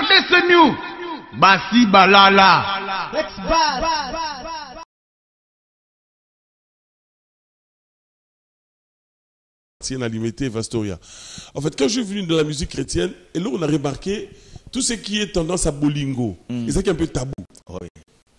RDC Basi Balala. Chrétienne à Vastoria. En fait, quand je suis venu dans la musique chrétienne, et là, on a remarqué tout ce qui est tendance à bolingo. Et ça qui est un peu tabou.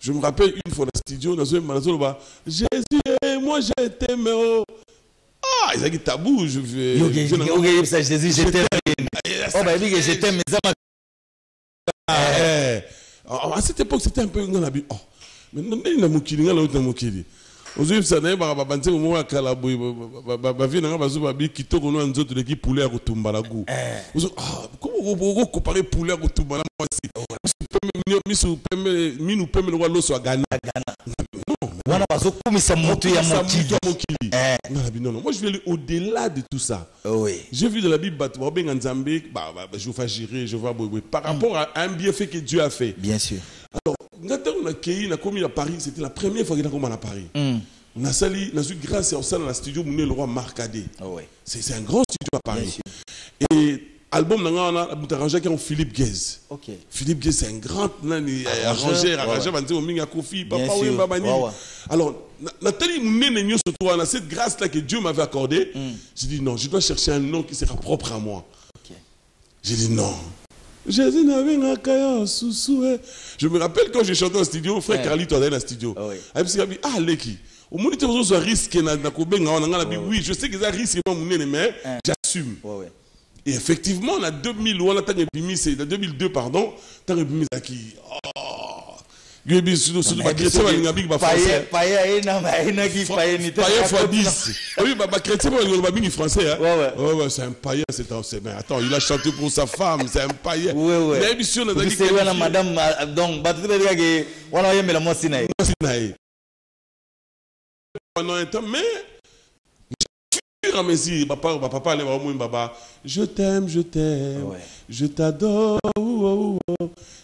Je me rappelle une fois dans le studio, dans un Jésus, moi je t'aime. Oh. Ah, c'est qui tabou. Je vais. Jésus, je t'aime. Oh, bah, je t'aime, mais ça m'a. Ah, eh. Ah, À cette époque, c'était un peu un habit. Oh, mais non, il y a mokili, il y a l'autre mokili. ozoyebisa na ye bakabanze momo akala boye bavie nanga bazo babi kitoko no ya nzoto leki poulet ya na gu poulet ya kotumba na mwasi Misu pembe- misu pembe minu pembe lokwa loso ya gana wana bazokumisa moto ya mokili na bi, non, non. moi je vais aller au-delà de tout ça. Oui. J'ai vu de la Bible bato babenga nzambe bah, bah, bah, je gérer je vais boye boye par rapport à un bienfait que Dieu a fait. Bien sûr. Alors nga ntango nakei nakomi na paris c'était la première fois que nakoma na paris. Nasali nazwi grâce ya kosala na studio monene lokwa markade Ah ouais. c'est c'est un grand studio à paris. Et album nanga wana moto arrangaki yango philippe guez ok Philippe Gué, c'est un grand nani, euh, Arrangeur, arrangeur, ouais, arrangeur, banzi omingi ya Kofi, Bien papa sûr, Wemba Bani. ouais, ouais. Alors, na- Nathalie Mounene Nyo surtout, on a cette grâce-là que Dieu m'avait accordée. J'ai dit non, je dois chercher un nom qui sera propre à moi. Ok. J'ai dit non. Jésus eh. Je me rappelle quand j'ai chanté en studio, frère Ouais. Carlito dans le studio. Ah ouais. Ah, puis il a dit, ah, Leki. Tu as un risque na na kobenga wana nga na bi, oui, je sais que ça risque moi mounene mais j'assume. ouais ouais Et effectivement, en 2000, ou en 2002, pardon, que Bimi. Oh! Chrétien, bah, linga big, bah, paye français. paye ayena ayinaki paye ni Païen fois 10. Oui, chrétien, linga big, français, hein. Ouais, ouais. Ouais, ouais, c'est un païen, c'est un, c'est, mais attends, il a chanté pour sa femme, c'est un païen. Ouais, ouais. Mais, on a dit c'est wana madame donc bato te bebika ke wana oyembela mwasi na ye Sinaï. Pendant un temps, mais, fur et à mesure, papa, papa, papa, allait voir moi, papa, je t'aime, je t'aime, Ouais. je t'adore,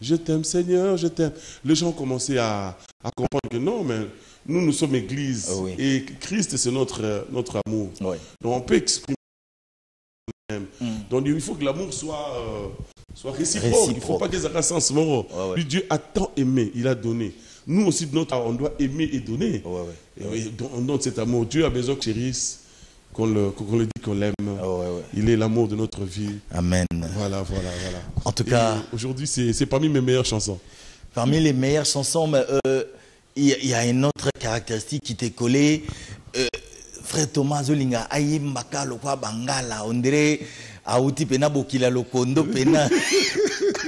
je t'aime, Seigneur, je t'aime. Les gens ont commencé à, à comprendre que non, mais nous, nous sommes église, Ah oui. et Christ, c'est notre, notre amour. ouais Donc, on peut exprimer. Donc, il faut que l'amour soit, euh, soit réciproque. Il ne faut pas aient sens mon Ouais. Lui, Dieu a tant aimé, il a donné. Nous aussi, de notre on doit aimer et donner. Et on donne cet amour. Dieu a besoin qu'on chérisse, qu'on le, le dit qu'on l'aime. Ah ouais, ouais. Il est l'amour de notre vie. amen Voilà, voilà, voilà. En tout cas- Aujourd'hui, c'est parmi mes meilleures chansons. Parmi les meilleures chansons, mais, euh, il y, a- il y a une autre caractéristique qui t'est collée. Euh, frère Thomas Zolinga, ayembaka lokwa bangala, on dirait auti pena bokila lokondo pena.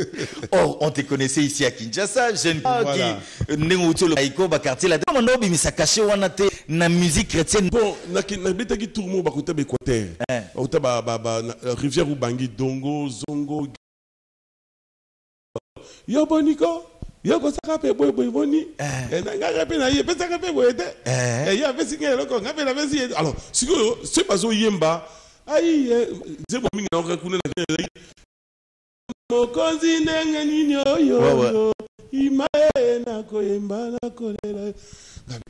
Or, on te connaissait ici à Kinshasa, jeune Voilà. qui ndenge uti olobaiko ba quartier là. Comment on obimisa caché wana te na musique chrétienne. Bon, tourmo ba- ba- ba- na- euh, rivière ubangi dongo zongo. Yo boniko. Yo kosaka mpe boye boye boni. Na- ngaka mpe na ye epesaka mpe boye te ye apesi ngai eloko nga mpe napesi ye. Alors sikoyo soki bazoyemba ai nzembo mingi naoka kuna na kene ezali mokonzi ndenge nini Ouais, ouais. oyo ima ye nakoyemba nakolela Ngabi,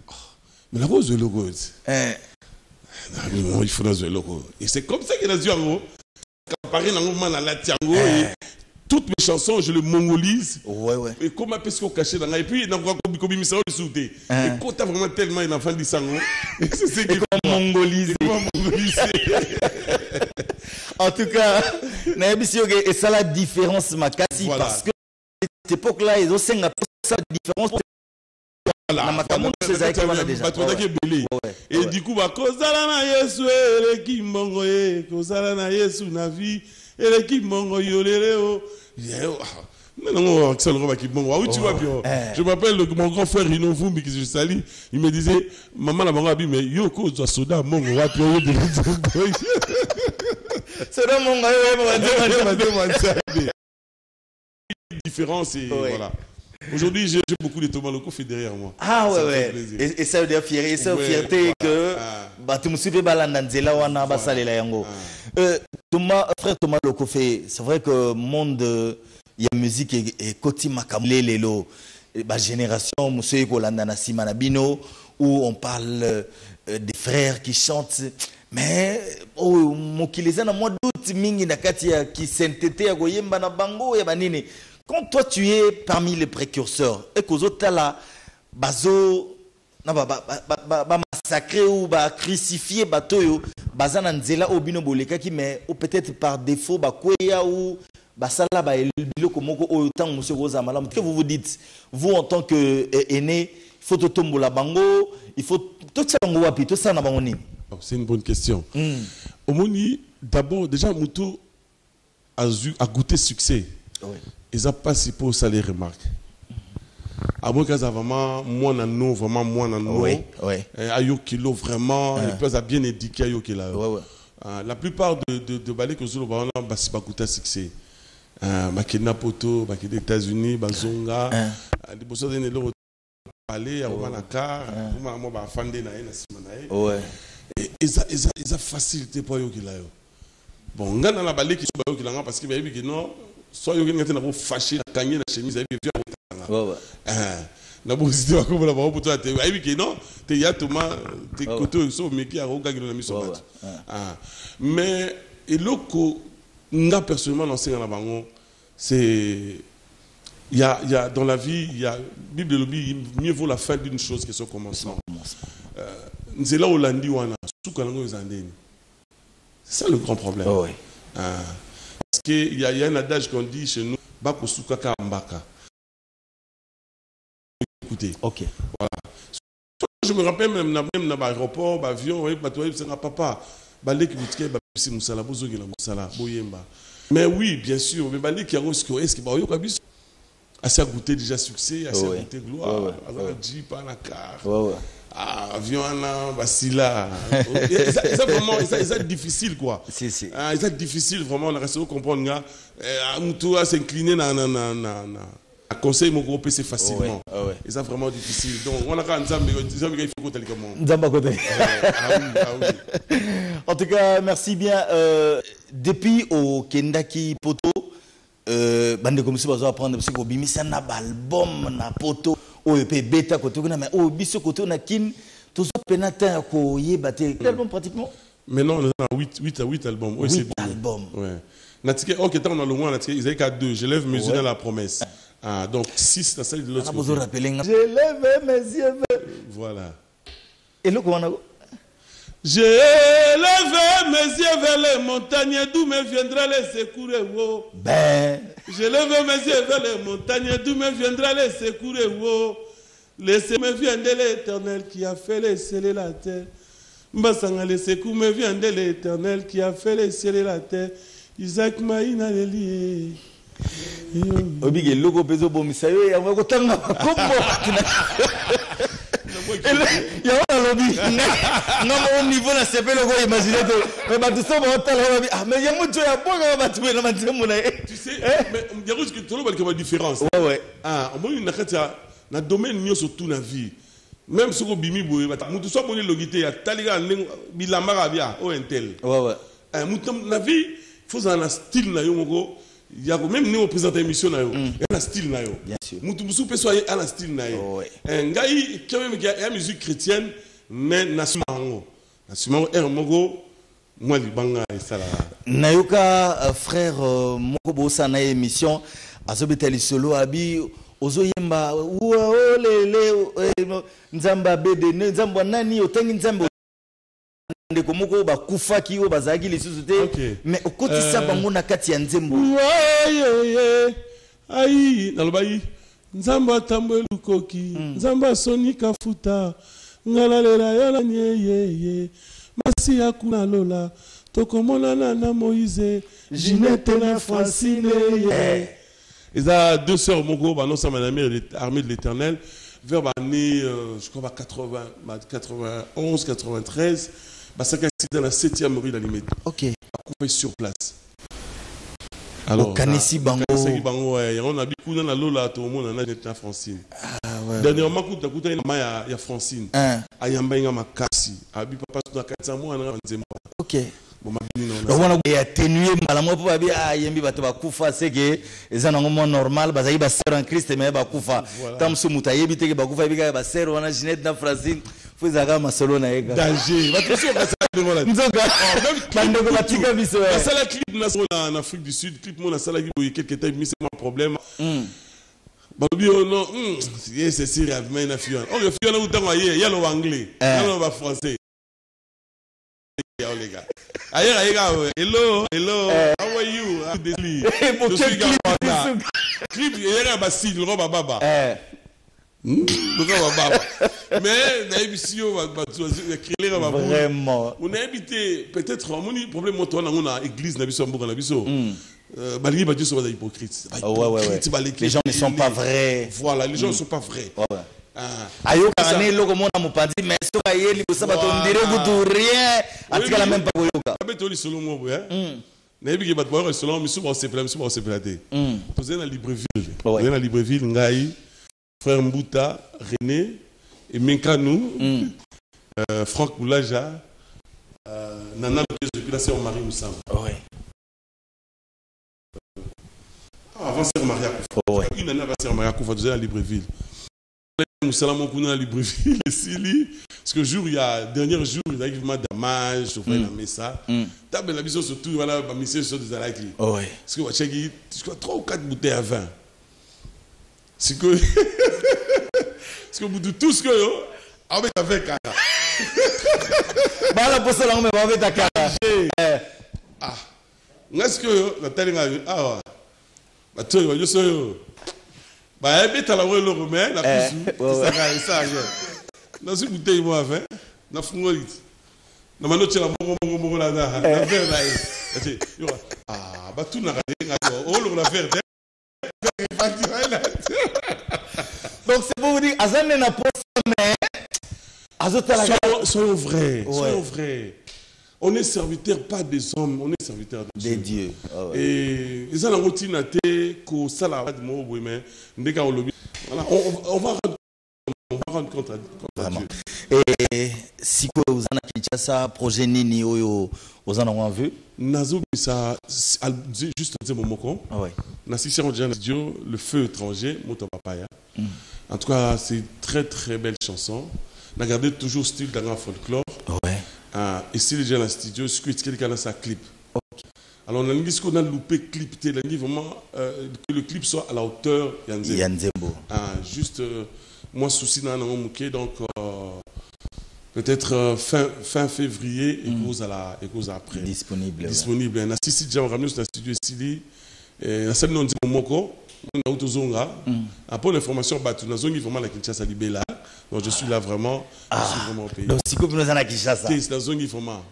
mais eloko Eh, Ah, mais moi, il faut logo. Et c'est comme ça qu'il a dit en gros. Comparé dans le moment dans la tiango, et toutes mes chansons, je les mongolise. ouais ouais. Et comment est-ce qu'on cachait dans la Et puis, il y a encore comme le. Hein. Et quand t'as vraiment tellement un enfant dit ça, et c'est ce qui mongoliser? En tout cas, yo ke esala différence makasi Voilà. parce que cette époque-là ezosenga ça différence na makambo nyonso ezalaki wana déjà. bato bazalaki ebele et na yesu eleki mbongo ye kozala na yesu na eleki mbongo yolele o ah, Eh. je m'appelle le- mon grand frère Vumbi que je salue il me disait maman na bango abi mais yo kozwa soda mbongo wapi soda mongo différence et voilà aujourd'hui j'ai beaucoup de Thomas Loko fait derrière moi ah Ça ouais ouais. Et- esa yo de fierté yo Ouais, fierté que. Ah. Euh, thomas frère thomas c'est vrai que monde euh, ya musique e- ekoti makambo le lelo Eh, nsima na bino où on parle euh, des frères qui chantent mais oyo mokili eza na mwa doute mingi na kati ya kisentete ya koyemba na bango ya banini. Quand toi tu es parmi les précurseurs autres là bazo na ba ba ba, ba, ou ba crucifier bato oyo baza na nzela oyo bino bolekaki mais ou peut-être par défaut bakweya ou basala ba biloko moko oyo ntango mosu ekozala malamu. Que vous vous dites? Vous en tant que eh, aîné il faut totombola bango il faut totia bango wapi? Tosala na bango nini? Oh, C'est une bonne question. Omoni, d'abord, déjà, Moutou a, goûté succès. Oui. Ils n'ont pas si pour ça les remarques. À moins qu'ils aient vraiment moins nous, vraiment moins en nous. Oui, oui. Ayo Kilo, vraiment, ils peuvent bien Ayo Kilo. Ouais. Euh, la plupart de, de, de balais que nous avons, bah, c'est pas goûté succès. Makena Poto, Makena États-Unis, Bazonga, des à fandé sima eza eza eza facilité mpo ayokela yo. Bon nga na na baleki so bayokela nga parce que bayebi ke non so ayoki nga te na kofashe nakangi na chemise ayebi ke akotanga ouais na bosi te bakobola bango poto te ayebi ke non te ya toma te kote oyo so omeki akokangelo na miso bato. Ah. mais eloko nga personnellement nasenga na bango c'est il y a, il y a dans la vie il y a bible elobi mieux vaut la fin d'une chose que son commencement. Wana suka nango eza ndeni c'est ça le grand problème. Ouais Ah. parce que il y, y a un adage qu'on dit chez nous bakosuka ka mbaka. Écoutez. Ok. Je me rappelle même baavion oyebi bato bayebisanga papa. Mais oui bien sûr mais estce biso? Asi agoûté déjà succès asi Ouais. agoûté gloire. Ouais, ouais. aza na jeep ana car ouais ouais ah, basila. Eza eza vraiment eza difficile quoi. Si si. Ah, eza difficile vraiment na reste comprendre nga eh, mutu asincline na, na, na, na, na, na conseil moko opesa facilement. Ouais, ouais. eza vraiment difficile. Donc wana kaka nzambe nzambe ka ifo kotalika mo nzambe akote ah oui, ah oui. En tout cas, merci bien. Euh, depuis au Kendaki Poto, euh, bande comme si vous apprendre parce que bimisa na album na poto o pe beta koto na mais o biso koto na kin. To so penata ko yeba te album pratiquement. Maintenant on est à 8, 8 à 8 albums oui, c'est 8 bon. albums. ouais. natike ok tant on a le moins natike ils avaient qu'à 2 je lève mes yeux dans la promesse. Ah, donc 6 dans celle de l'autre Je lève mes yeux. Voilà. Et le comment J'ai levé mes yeux vers les montagnes, d'où me viendra le secours. oh. Ben J'ai levé mes yeux vers les montagnes, d'où me viendra le secours. oh. Le secours me de l'éternel qui a fait les cieux et la terre. Mbasanga, le secours me vient de l'éternel qui a fait les cieux et la terre. Isaac Maïna le lié. obige loko pezo bomisa yo ya ko tanga kombo yango nalobi nga moko niveau na sepele ko imagine te me bato so baotala babi ah mais yango nto ya bwaka bato na manzembo na ye Tu sais, mais il y a juste que tout le monde a une différence. ouais ouais. Ah omoni na kati ya na domaine nyonso tu na vie. Même soki obimi boye bata- motu so amoni elongi te atali kaka ndenge bilamba kaka bia oyo intel ouais ouais. Motu na vie fo ozala na style na yo moko ya ko même ndenge opresente émission na yo. Na style na yo. Bien sûr. motu mosusu mpe so aye a na style na ye Ouais. Ngai ya ya musique chrétienne mais na nsima yango na nsima yango ere moko mwa libanga esalaka nayoka frère euh, moko bosala na ye émission azobeta lisolo abi ozoyemba ua olele eh, nzambe abedene nzambe wa nani otangi nzambe ndeko moko oyo bakufaki oyo bazalaki lisusu te mais okotisa Euh, bango na kati ya nzembo. Wayeye ai naloba yi nzambe atambo elukoki nzambe asoni kafuta nga nalela yo nani eyeye masi ya kuna lola tokomonana na moïse. Ginete na francine ye. Eza deux sœurs moko banosama na armée de l'éternel. Vers baannée euh, je crois ba 80 ba 91 93 basaka accident na 7e rue d'alimete ok. Bakufa sur place Okanisi na- bango. okanisaki bango ouais. yango nabi kuna na lola tomona na francine. Dernièrement kuta kutani na ma ya, francine. Hein, ayambai nga makasi abi papa na kati ya mwana nga nzembo ok. Bomabini na wana eatténue mbala moko mpo babi ayembi bato bakufa seke eza nango mwa normal bazalaki basere en christ me bakufa ntango mosusu moto ayebi teke bakufa yebi kaka basere wana ginete na francine. Fo ezalaka masolo na ye kaka même clip bandeko kutu. batika biso eh. nasala clip naso na en afrique du sud clip mo nasalaki boye quelque temps ebimisi mwa problème. Balobi hmm, ye ceci ravement na oyo anglais. Olega ayer ayeka hello hello. How are you? Dey? Pour Je suis Gabanda. clip eyeka basile loko bababa Eh, loko mais nayebisi yo bato ekreleka babou vraiment. Onayebi te peut-être problème moto wana yango na église na biso ya mboka na biso. Euh, balingi badio so baza hypocrite Ba ouais, ouais, hypocrite, ouais. baleki les gens ne sont pas vrais. Voilà les gens ne sont pas vrais. Ah. ayokaka Ça- na eloko mona mopanzi mais soki aye liboso bato Voilà. ondire kutu rien. Atikala Oui, même pas koyoka abeti o lisolo moko boye nayebi ke bato bayoka lisolo misu baosepela misu baosepela te tozali na libreville. Ouais. tozali na libreville ngai frère mbuta rené emenkanu euh, franck boulaja euh, nana depuis la sœur marie moussamba Ouais. Ah, avant sœur marie akufa Ouais. une année avant sœur marie akufa tozali na libreville. Mosala moko kuna na libreville esili parce que jour ya dernier jour ezalaki vraiment damage tofai na mesa tabela biso surtout wana bamisie so tozalaki Ouais. parce que je crois, trois ou quatre bouteilles à vin. Sikoyo parce que butu tout sikoyo abeta vin kaka. Bala posala ngo me babeta kaka. Ngai sikoyo natali ngai awa bato oyo banyoso oyo bayebetala ngo eloko me na Eh, kusu ouais, ouais. esaka esaka nazwi bouteille mo ya vin nafungoli ti na mano tiela moko moko moko na na na verre na ye ati yo ah batunaka te ngai olongo na verre te wana te donc c'est pour vous dire na mais azotalaka Soyons, vrais, soyons vrais. On est serviteur pas des hommes, on est serviteur de des Dieu. dieux Ah ouais. Et me ndenge olobi voilà, on, va rendre on va rendre compte à, compte à Vraiment. Dieu. et sikoyo oza na kinshasa projet nini oyo nango en vue nazobimisa al- juste Ah ouais. yango déjà na studio le feu étranger en tout cas c'est une très très belle chanson. Na garder toujours style danga folklore. Ouais. Ah, esili déjà na studio soki etikeli kaka na sa clip? Alors nalingi soki na loupé clip te nalingi vraiment euh, que le clip soit à la hauteur ya nzembo ya nzembo ah, juste euh, moi souci nango moke donc euh, peut-être euh, fin, fin février ekozala ekozala après. Disponible ouais. disponible nasisi déjà makambo nyonso na studio esili eh, nasali no nzembo moko nauti tozonga bato nazongi vraiment na kinshasa libela. Donc je suis là vraiment je suis vraiment au pays. Donc sikoyo bino oza na kinshasa. Nazongi vraiment.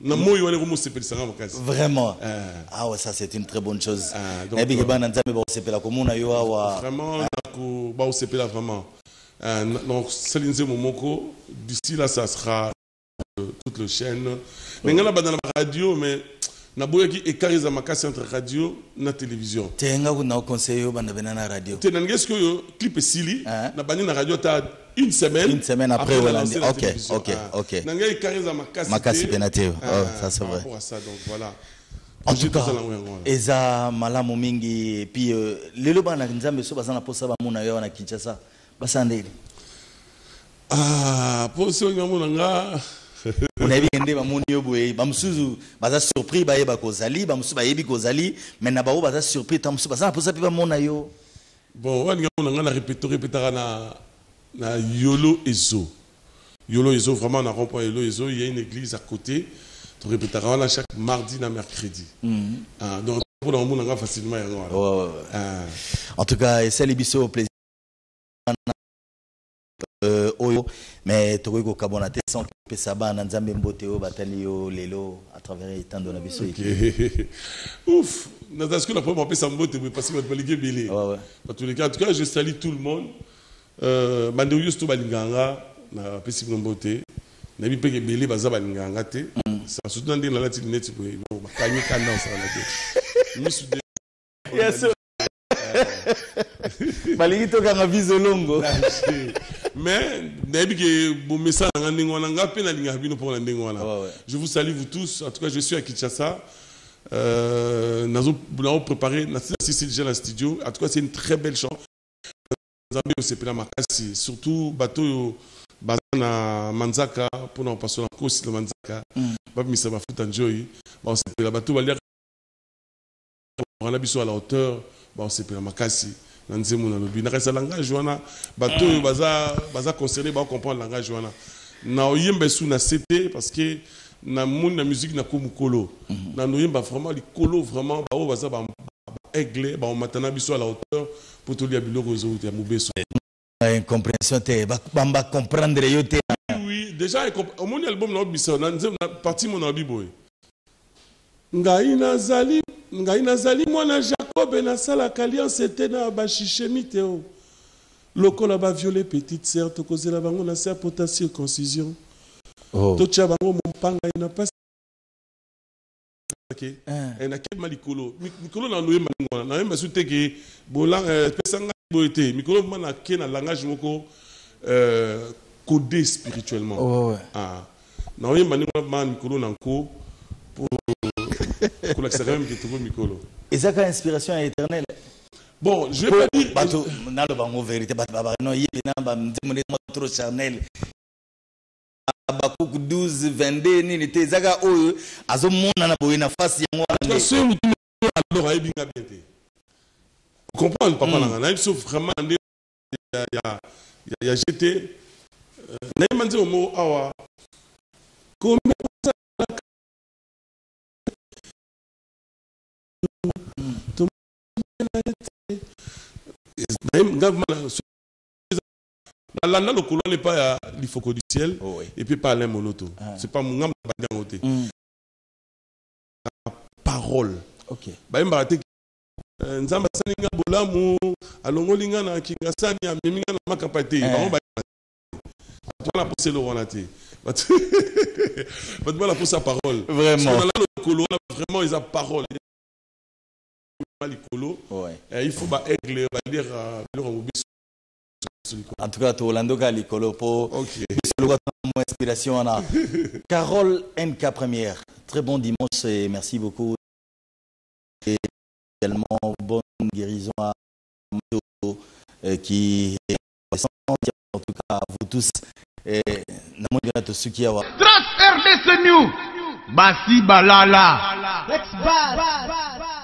Na moi wana ekomosepelisanga makasi vraiment. Ah. ah ouais ça c'est une très bonne chose. Ah, donc, nayebiki euh, bana nzambe bakosepela komona yo awa. Vraiment nako baosepela vraiment. Euh, na- donc sali nzembo moko d'ici là ça sera euh, toute le chaîne. Mais ngai nabanda na radio mais naboyaki écart eza makasi entre radio na télévision te nga kuna oconseille yo banda bena na radio te nalingi eske oyo clip esili Ah. nabandi na radio ata une semaine Une semaine après, na lundi. na Ok, télévision. ok, Ah. ok. na ngai eza makasi Makasi pena te. Oh, Ah, ça, c'est vrai. à ça donc voilà en tout cas eza malamu mingi epuis euh, lelo bana nzambe so baza na mposa bamona yo awa na kinshasa basala ndeni ah mpo soki namona nga onayebi nde bamoni yo boye bamosusu baza surpris bayeba kozali bamosusu bayebi kozali mais na bango baza surpris ta mosusu baza na mposa mpe bamona yo. Bon waninga mona nga na répéto répétaka na na yolo ezo. Yolo ezo vraiment na rond-point yolo ezo. Il y a une église à côté. To répétaka wana chaque mardi na mercredi. Ah, donc mpona facilement yango wana en tout cas esali biso plaisir euh, oyo mais tokoki kokabona te sans kopesa bana nzambe mbote oyo batali yo lelo à travers etando na biso ouf. Naza sikoyo na problème apesa mbote boye parce que bato balingi ebele Ouais, ouais. bato leki en tout cas je salue tout le monde. Euh, bandeko nyonso to balingaka nga napesi bino mbote. Nayebi mpe ebele baza balingaka nga te Sa- surtout na ndenge nalati lineti boye no, bakangi kanda osala te misu de balingi tokanga biso longo mais nayebi ke bomesala na nga ndenge wana nga mpe nalingaka bino mpona ndenge wana Ouais, ouais. je vous salue vous tous en tout cas je suis à kinshasa euh, nazo préparé déjà na studio en tout cas c'est une très belle chance nzambe osepela makasi surtout bato oyo baza na manzaka mpona kopasola nkosi na manzaka bamisa mafuta nzoi baosepela bato baliaka wana biso à la hauteur baosepela makasi na nzembo nalobi nakasa langage wana bato oyo baza baza concerné baocomprendre langage wana. Na oyemba esu na se te parce que na moni na musique na ko mokolo na noyemba vraiment likolo vraiment baoyo baza baaigle baomata na biso à la hauteur mpo tolia biloko ezouta ya mobeso. Incompréhension te yo te. Oui déjà omoni album parti mo boye ngai nazali ngai nazali mwana jacobe nasalaka alliance te na bashishemi te o lokola baviole petite sœur tokozela bango na se ya potasie concision oh. totya bango mopanga na pasi Ah. nakema likolo. Mi- mikolo na noyemba ndenge wana nayemba su te ke eh, pesa ngai boye te. Mikolo ma nake na langage moko euh, codé spirituellement. Naoyemba ndenge ma mikolo na nko mikolo ezaka inspiration ya éternel bon je vais pas dire bato vérité bato banzembo nde mwa trop charnel bakuku 12 22 nini te ezaka oyo azomonana boye na fasi yango wana nde soki mutu alors ayebi nga bien te comprendre papa nanga nayebi so vraiment nde ya, euh, moko awa nalanda lokolo wana epai ya lifoko du ciel Oh, ouais. et puis pas alain monoto Ah. c'est pas ngambo na bandi yango te Mm. parole ok bayembaka te eh, nzambe asali nga bolamu alongoli nga na kingasani amemi nga na makapa te Eh. bango bato wana posa eloko wana te bato bana posa parole Vraiment. nala lokolo wana vraiment eza parole likolo Eh, il faut baaigle balire biloko ya mobiso en tout cas tolandoka likolo po ok. Biso mo inspiration wana carole nk première. Très bon dimanche et merci beaucoup. Et également bonne guérison à Moto, euh, qui est en tout cas à vous tous. Et namoni na tosuki awa Trans RDC New. Basi Balala. Let's bad.